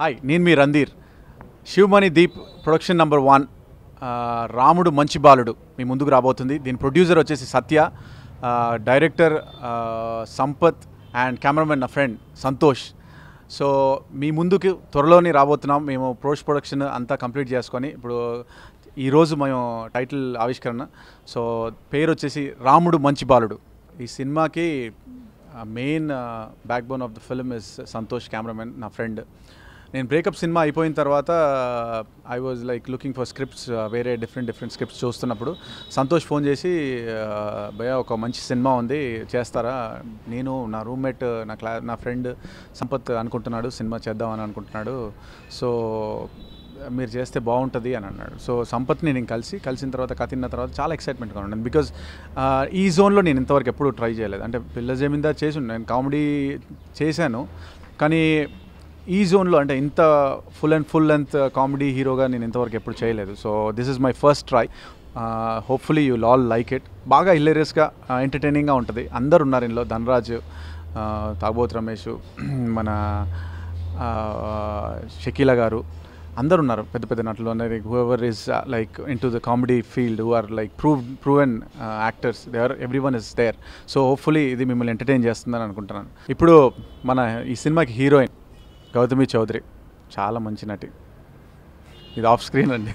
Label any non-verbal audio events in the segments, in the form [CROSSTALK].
Hi నేను మీ Randhir Shivamani Deep production number one. Ramudu Manchi Baludu. మీ ముందుకు రాబోతుంది. దీని ప్రొడ్యూసర్ వచ్చేసి Satya. Director Sampath and cameraman నా ఫ్రెండ్ సంతోష్. సో మీ ముందుకు త్వరలోనే రాబోతున్నాం. మేము పోస్ట్ ప్రొడక్షన్ అంతా కంప్లీట్ చేసుకొని ఇప్పుడు ఈరోజు మేము టైటిల్ ఆవిష్కరణ. సో పేరు వచ్చేసి రాముడు మంచి బాలుడు. ఈ సినిమాకి main backbone of the film is Santosh cameraman నా ఫ్రెండ్. నేను బ్రేకప్ సినిమా అయిపోయిన తర్వాత I was like looking for scripts వేరే డిఫరెంట్ డిఫరెంట్ స్క్రిప్ట్స్ చూస్తున్నప్పుడు సంతోష్ ఫోన్ చేసి uh, భయ ఒక మంచి సినిమా ఉంది చేస్తారా? నేను నా రూమ్మేట్ నా క్లా నా ఫ్రెండ్ సంపత్ అనుకుంటున్నాడు సినిమా చేద్దామని అనుకుంటున్నాడు. సో మీరు చేస్తే బాగుంటుంది అని అన్నాడు. సో సంపత్ని నేను కలిసి కలిసిన తర్వాత కతిన్న తర్వాత చాలా ఎక్సైట్మెంట్గా ఉన్నాను. బికాజ్ uh, ఈ జోన్లో నేను ఇంతవరకు ఎప్పుడు ట్రై చేయలేదు. అంటే పిల్ల జమీందార్ చేసి నేను కామెడీ చేశాను. కానీ ఈ జోన్లో అంటే ఇంత full and full length comedy హీరోగా నేను ఇంతవరకు ఎప్పుడు చేయలేదు. So this is my first try hopefully you all like it బాగా హిలేరియస్గా uh, ఎంటర్టైనింగ్గా ఉంటుంది. అందరు ఉన్నారు ఇందులో. ధనరాజ్ uh, తాబోత్ రమేష్ [CLEARS THROAT] మన uh, షకీల గారు అందరు ఉన్నారు పెద్ద పెద్ద నటులు అనేది whoever is like in to the comedy field who are like prove proven actors they are every one is there so hopefully ఇది మిమ్మల్ని ఎంటర్టైన్ చేస్తుందని అనుకుంటున్నాను. ఇప్పుడు మన ఈ సినిమాకి హీరోయిన్ గౌతమి చౌదరి. చాలా మంచి నటి. ఇది ఆఫ్ స్క్రీన్ అండి.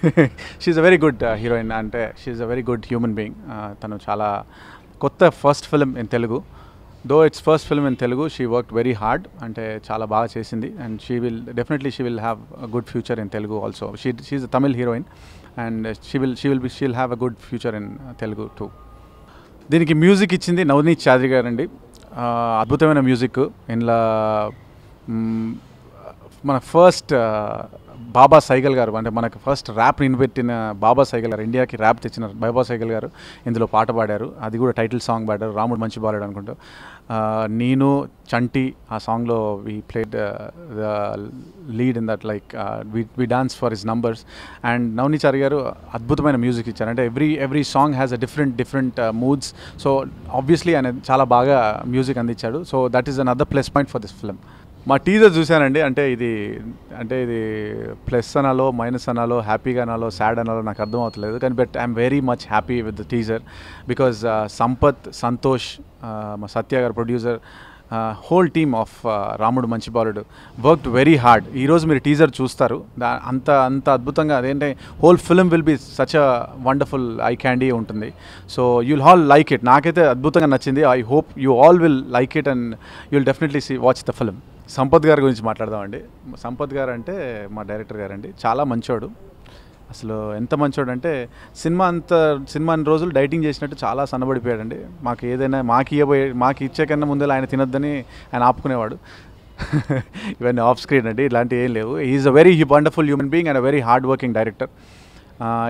She's a very good heroine అంటే she's a very good human being తను చాలా కొత్త first film in Telugu though it's first film in Telugu she work very hard అంటే చాలా బాగా చేసింది. And she will definitely she will have a good future in Telugu also she she's a Tamil heroine and she will she will be she'll have a good future in Telugu too దీనికి music ఇచ్చింది నవనీత్ చాద్రి గారండి. అద్భుతమైన music ఇందులో మన first uh, Baba Sehgal గారు అంటే మనకు first rap ఇన్పెట్టిన బాబా సైగల్ గారు ఇండియాకి ర్యాప్ తెచ్చిన బాబా సైగల్ గారు ఇందులో పాట పాడారు. అది కూడా టైటిల్ సాంగ్ పాడారు. రాముడు మంచి బాలాడు అనుకుంటూ. Uh, నేను చంటి ఆ సాంగ్లో we played the lead in that like we we dance for his numbers and నవనీచారి గారు అద్భుతమైన మ్యూజిక్ ఇచ్చారు. అంటే every every song has a different different moods so obviously ఆయన చాలా బాగా మ్యూజిక్ అందించాడు. So that is another plus point for this film మా teaser చూశానండి. అంటే ఇది అంటే ఇది ప్లస్ అనాలో మైనస్ అనాలో హ్యాపీగా అనాలో సాడ్ అనాలో నాకు అర్థం అవుతలేదు కానీ but I'm very much happy with the teaser because Sampath Santosh మా సత్య గారు ప్రొడ్యూసర్ హోల్ టీమ్ ఆఫ్ రాముడు మంచి బాలుడు వర్క్డ్ వెరీ హార్డ్ ఈరోజు మీరు టీజర్ చూస్తారు. దా అంత అంత అద్భుతంగా అదేంటే whole film will be such a wonderful eye candy ఉంటుంది. So you'll all like it నాకైతే అద్భుతంగా నచ్చింది. I hope you all will like it and you'll definitely see watch the film Sampath గారి గురించి మాట్లాడదామండి. సంపత్ గారు అంటే మా డైరెక్టర్ గారండి. చాలా మంచోడు. అసలు ఎంత మంచోడు అంటే సినిమా అంత సినిమా అన్ని రోజులు డైటింగ్ చేసినట్టు చాలా సన్నబడిపోయాడండి. మాకు ఏదైనా మాకు ఇవ్వబోయే మాకు ఇచ్చే కన్నా ముందే ఆయన తినొద్దని ఆయన ఆపుకునేవాడు. [LAUGHS] ఇవన్నీ ఆఫ్ స్క్రీన్ అండి. ఇలాంటివి ఏం లేవు. Is a very wonderful human being and a very hard working director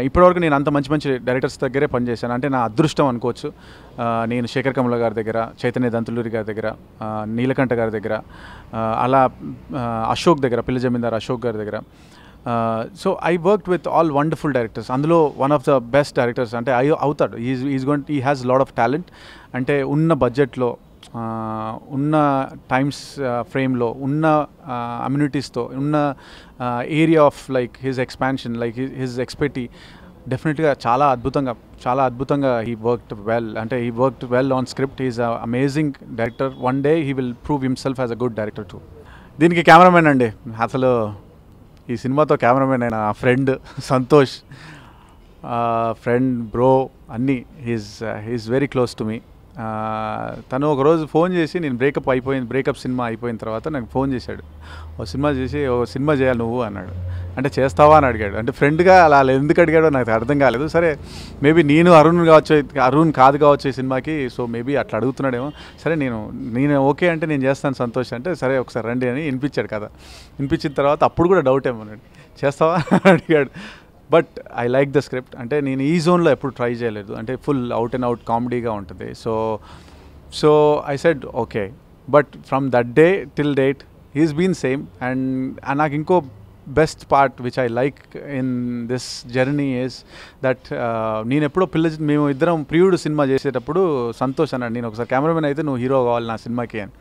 ఇప్పటివరకు నేను అంత మంచి మంచి డైరెక్టర్స్ దగ్గరే పనిచేశాను. అంటే నా అదృష్టం అనుకోవచ్చు. నేను శేఖర్ కమల గారి దగ్గర చైతన్య దంతులూరి గారి దగ్గర నీలకంఠ గారి దగ్గర అలా అశోక్ దగ్గర పిల్ల జమీందార్ అశోక్ గారి దగ్గర. So I worked with all wonderful directors అందులో one of the best directors అంటే ఐ అవుతాడు. Is is gone he has lot of talent అంటే ఉన్న బడ్జెట్లో ఉన్న టైమ్స్ ఫ్రేమ్లో ఉన్న అమ్యూనిటీస్తో ఉన్న area of like his expansion like his ఎక్స్పెక్టీ డెఫినెట్గా చాలా అద్భుతంగా చాలా అద్భుతంగా హీ వర్క్డ్ వెల్ అంటే he worked well on script is amazing director one day he will prove himself as a good director too దీనికి కెమెరామెన్ అండి. అసలు ఈ సినిమాతో కెమెరామెన్ అయిన ఫ్రెండ్ [LAUGHS] సంతోష్ ఫ్రెండ్ బ్రో అన్నీ he's he's very close to me తను ఒకరోజు ఫోన్ చేసి నేను బ్రేకప్ అయిపోయింది బ్రేకప్ సినిమా అయిపోయిన తర్వాత నాకు ఫోన్ చేశాడు. ఓ సినిమా చేసి ఓ సినిమా చేయాలి నువ్వు అన్నాడు. అంటే చేస్తావా అని అడిగాడు. అంటే ఫ్రెండ్గా అలా ఎందుకు అడిగాడో నాకు అర్థం కాలేదు. సరే మేబీ నేను అరుణ్ కావచ్చు అరుణ్ కాదు కావచ్చు ఈ సినిమాకి సో మేబీ అట్లా అడుగుతున్నాడేమో. సరే నేను నేను ఓకే అంటే నేను చేస్తాను సంతోష్ అంటే సరే ఒకసారి రండి అని వినిపించాడు కదా వినిపించిన తర్వాత అప్పుడు కూడా డౌట్ ఏమన్నాడు చేస్తావా? [LAUGHS] అని అడిగాడు. But I like the script. అంటే నేను ఈ జోన్లో ఎప్పుడు ట్రై చేయలేదు. అంటే ఫుల్ అవుట్ అండ్ అవుట్ కామెడీగా ఉంటుంది. So so I said okay. But from that day till date he's been same. And నాకు ఇంకో best part which I like in this journey is that నేను ఎప్పుడో పిల్ల మేము ఇద్దరం ప్రియుడు సినిమా చేసేటప్పుడు సంతోష్ అన్నాడు. నేను ఒకసారి కెమెరామెన్ అయితే నువ్వు హీరో కావాలి నా సినిమాకి అని.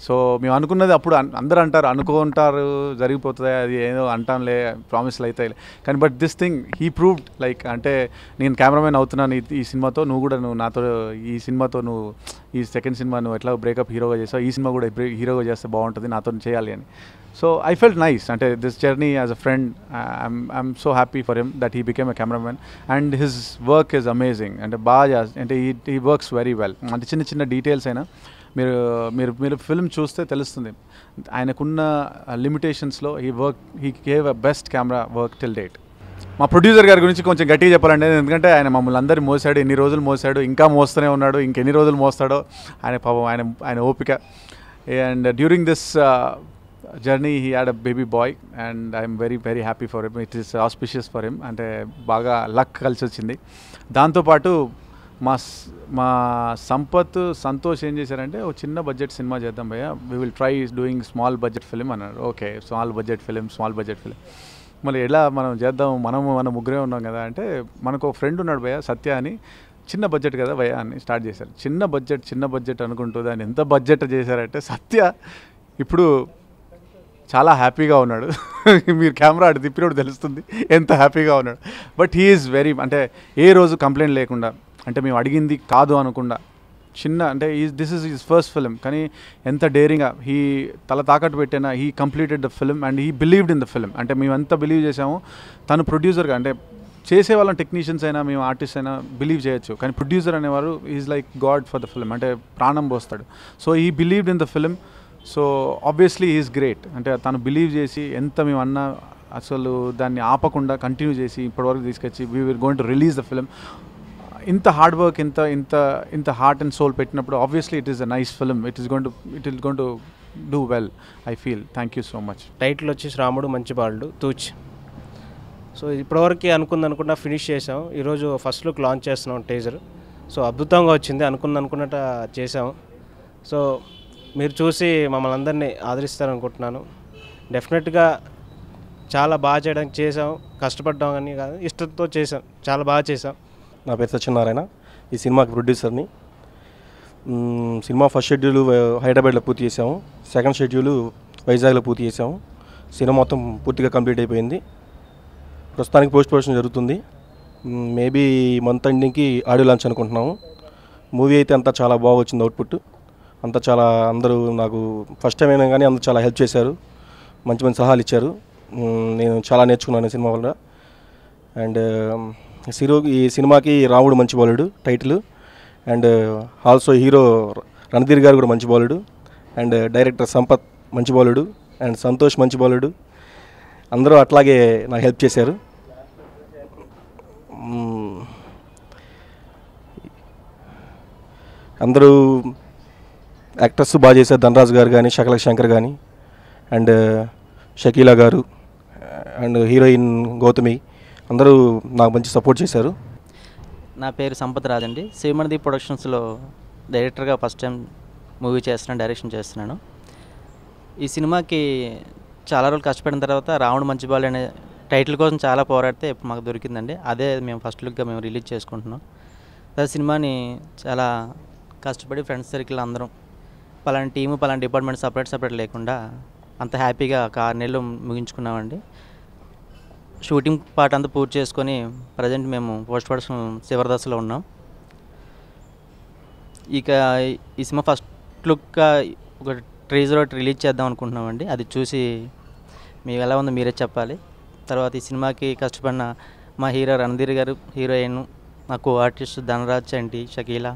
సో మేము అనుకున్నది అప్పుడు అందరూ అంటారు అనుకుంటారు జరిగిపోతుంది అది ఏదో అంటాంలే ప్రామిస్లు అవుతాయి కానీ but this thing he proved like అంటే నేను కెమెరామెన్ అవుతున్నాను ఈ- సినిమాతో నువ్వు కూడా నువ్వు నాతో ఈ సినిమాతో నువ్వు ఈ సెకండ్ సినిమా నువ్వు ఎట్లా బ్రేకప్ హీరోగా చేస్తావు ఈ సినిమా కూడా హీరోగా చేస్తే బాగుంటుంది నాతో చేయాలి అని. సో ఐ ఫెల్ట్ నైస్ అంటే this journey as a friend I'm I'm so happy for him that he became a cameraman and his work is amazing అంటే బాగా అంటే ఈ వర్క్స్ వెరీ వెల్ అంటే చిన్న చిన్న డీటెయిల్స్ అయినా మీరు మీరు మీరు ఫిల్మ్ చూస్తే తెలుస్తుంది. ఆయనకున్న లిమిటేషన్స్లో ఈ work he gave a best camera work till date మా ప్రొడ్యూసర్ గారి గురించి కొంచెం గట్టిగా చెప్పాలండి. ఎందుకంటే ఆయన మమ్మల్ని అందరూ మోసాడు ఎన్ని రోజులు మోసాడు ఇంకా మోస్తూనే ఉన్నాడు ఇంకెన్ని రోజులు మోస్తాడో ఆయన పాపం ఆయన ఆయన ఓపిక. And during this journey he had a baby boy and I'm very very happy for him it is auspicious for him అంటే బాగా లక్ కలిసి వచ్చింది దాంతోపాటు మా మా సంపత్ సంతోష్ ఏం చేశారంటే ఒక చిన్న బడ్జెట్ సినిమా చేద్దాం భయ్య. We will try doing small budget film అన్నారు. Okay small budget film small budget film మళ్ళీ ఎలా మనం చేద్దాం? మనము మన ముగ్గురే ఉన్నాం కదా అంటే మనకు ఒక ఫ్రెండ్ ఉన్నాడు భయ్య సత్య అని. చిన్న బడ్జెట్ కదా భయ్య అని స్టార్ట్ చేశారు. చిన్న బడ్జెట్ చిన్న బడ్జెట్ అనుకుంటూ దాన్ని ఎంత బడ్జెట్ చేశారంటే సత్య ఇప్పుడు చాలా హ్యాపీగా ఉన్నాడు. [LAUGHS] మీరు కెమెరా అటు తిప్పినప్పుడు తెలుస్తుంది ఎంత హ్యాపీగా ఉన్నాడు. బట్ హీ ఈజ్ వెరీ అంటే ఏ రోజు కంప్లైంట్ లేకుండా అంటే మేము అడిగింది కాదు అనకుండా. చిన్న అంటే ఈ this is is first film కానీ ఎంత డేరింగ్గా హీ తల తాకట్టు పెట్టినా he completed the film and he believed in the film అంటే మేము ఎంత బిలీవ్ చేసామో తను ప్రొడ్యూసర్గా అంటే చేసే వాళ్ళం టెక్నీషియన్స్ అయినా మేము ఆర్టిస్ట్ అయినా బిలీవ్ చేయొచ్చు. కానీ ప్రొడ్యూసర్ అనేవారు is like god for the film అంటే ప్రాణం పోస్తాడు. So he believed in the film so obviously is great అంటే తను బిలీవ్ చేసి ఎంత మేము అన్నా అసలు దాన్ని ఆపకుండా కంటిన్యూ చేసి ఇప్పటివరకు తీసుకొచ్చి we were going to release the film ఇంత హార్డ్ వర్క్ ఇంత ఇంత ఇంత హార్ట్ అండ్ సోల్ పెట్టినప్పుడు obviously it is a nice film it is gone to it is gone to do well I feel thank you so much title వచ్చేసి రాముడు మంచి బాలుడు తూచ్. So ఇప్పటివరకు అనుకుంది అనుకున్న ఫినిష్ చేసాం ఈరోజు ఫస్ట్ లుక్ లాంచ్ చేస్తున్నాం టేజర్ సో అద్భుతంగా వచ్చింది. అనుకుంది అనుకున్నట్టు చేసాం సో మీరు చూసి మమ్మల్ని అందరినీ ఆదరిస్తారనుకుంటున్నాను. డెఫినెట్గా చాలా బాగా చేయడానికి చేసాం కష్టపడ్డాం అని కాదు ఇష్టంతో చేసాం చాలా బాగా చేసాం నా పేరు సత్యనారాయణ ఈ సినిమాకి ప్రొడ్యూసర్ని సినిమా ఫస్ట్ షెడ్యూల్ హైదరాబాద్లో పూర్తి చేసాము సెకండ్ షెడ్యూల్ వైజాగ్లో పూర్తి చేసాము సినిమా మొత్తం పూర్తిగా కంప్లీట్ అయిపోయింది. ప్రస్తుతానికి పోస్ట్ ప్రొడక్షన్ జరుగుతుంది. మేబీ మంత్ ఎండింగ్కి ఆడియో లాంచ్ అనుకుంటున్నాము. మూవీ అయితే అంతా చాలా బాగా వచ్చింది అవుట్పుట్. అంతా చాలా అందరూ నాకు ఫస్ట్ టైం అయినా కానీ అందరూ చాలా హెల్ప్ చేశారు. మంచి మంచి సలహాలు ఇచ్చారు. నేను చాలా నేర్చుకున్నాను ఈ సినిమా వల్ల. అండ్ సిరో ఈ సినిమాకి రాముడు మంచి బాలుడు title. And also hero Randhir గారు కూడా మంచి బాలుడు. అండ్ డైరెక్టర్ సంపత్ మంచి బాలుడు. అండ్ సంతోష్ మంచి బాలుడు. అందరూ అట్లాగే నాకు హెల్ప్ చేశారు. అందరూ యాక్టర్స్ బాగా చేశారు. ధనరాజ్ గారు కానీ శకల శంకర్ కానీ. అండ్ షకీలా గారు. And heroine Gautami. అందరూ నాకు మంచి సపోర్ట్ చేశారు. నా పేరు సంపత్ రాజండి అండి ప్రొడక్షన్స్లో డైరెక్టర్గా ఫస్ట్ టైం మూవీ చేస్తున్నాను డైరెక్షన్ చేస్తున్నాను. ఈ సినిమాకి చాలా రోజులు కష్టపడిన తర్వాత రావణ మంచిబాలు అనే టైటిల్ కోసం చాలా పోరాడితే ఇప్పుడు మాకు దొరికిందండి. అదే మేము ఫస్ట్ లుక్గా మేము రిలీజ్ చేసుకుంటున్నాం. అదే సినిమాని చాలా కష్టపడి ఫ్రెండ్స్ సర్కిల్ అందరం పలాంటి టీము పలాంటి డిపార్ట్మెంట్ సపరేట్ సపరేట్ లేకుండా అంత హ్యాపీగా ఒక ఆరు నెలలు ముగించుకున్నామండి. షూటింగ్ పార్ట్ అంతా పూర్తి చేసుకొని ప్రజెంట్ మేము పోస్ట్ ప్రొడక్షన్ చివరి దశలో ఉన్నాం. ఇక ఈ సినిమా ఫస్ట్ లుక్గా ఒక ట్రీజర్ ఒకటి రిలీజ్ చేద్దాం అనుకుంటున్నామండి. అది చూసి మీకు ఎలా ఉందో మీరే చెప్పాలి. తర్వాత ఈ సినిమాకి కష్టపడిన మా హీరో రణధీర్ గారు హీరోయిన్ నాకు కో ఆర్టిస్ట్ ధనరాజ్ చంటి షకీలా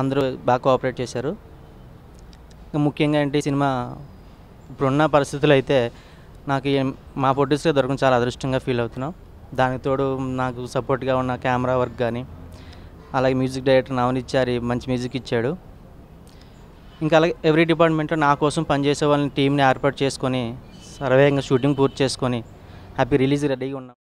అందరూ బాగా కోఆపరేట్ చేశారు. ముఖ్యంగా ఏంటి ఈ సినిమా ఇప్పుడున్న పరిస్థితులు అయితే నాకు మా ప్రొడ్యూసర్ దొరకడం చాలా అదృష్టంగా ఫీల్ అవుతున్నాం. దానికి తోడు నాకు సపోర్ట్గా ఉన్న కెమెరా వర్క్ కానీ అలాగే మ్యూజిక్ డైరెక్టర్ నవనిచ్చారి మంచి మ్యూజిక్ ఇచ్చాడు. ఇంకా అలాగే ఎవ్రీ డిపార్ట్మెంట్లో నా కోసం పనిచేసే వాళ్ళని టీంని ఏర్పాటు చేసుకొని సర్వేగంగా షూటింగ్ పూర్తి చేసుకొని హ్యాపీ రిలీజ్ రెడీగా ఉన్నాం.